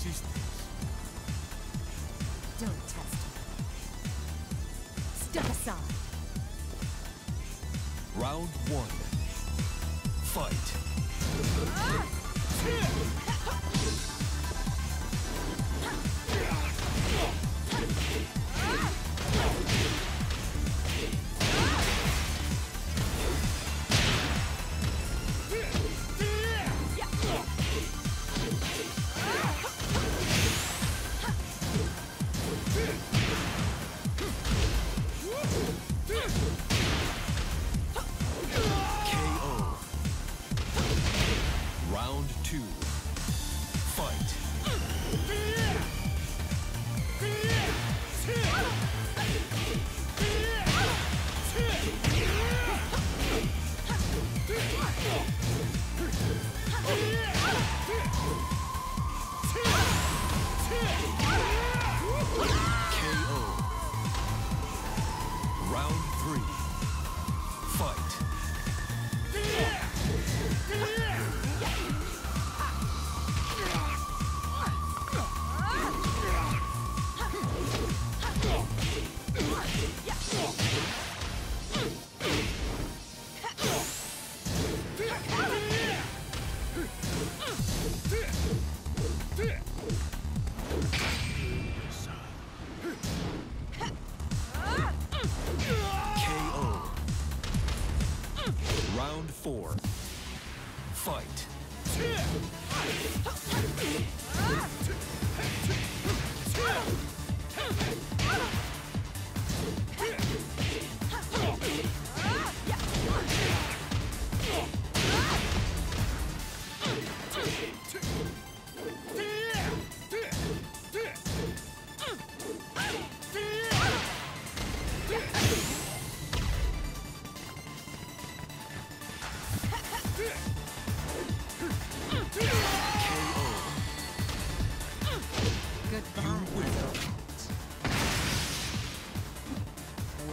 Si. Don't test me. Step aside. Round one. Fight. KO. Two. Fight. Round three. Fight. Yeah!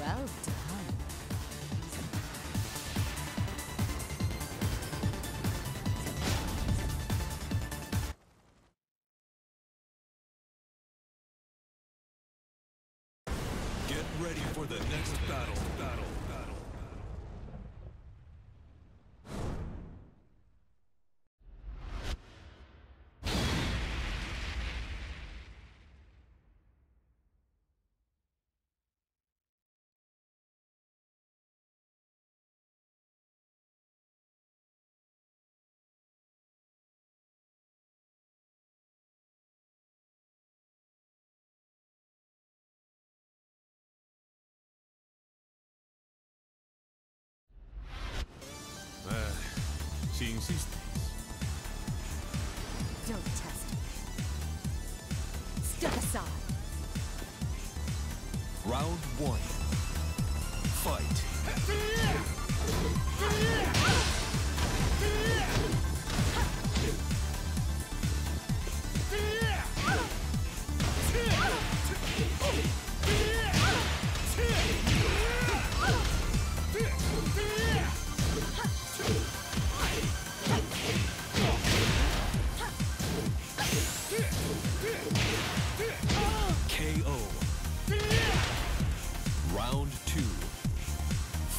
Well done. Get ready for the next battle. Battle. Si insistes. Don't test me. Step aside. Round one. Fight.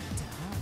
so dumb.